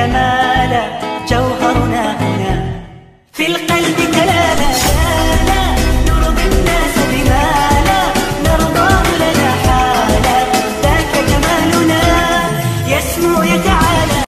جمالا جوهرنا هنا في القلب كلام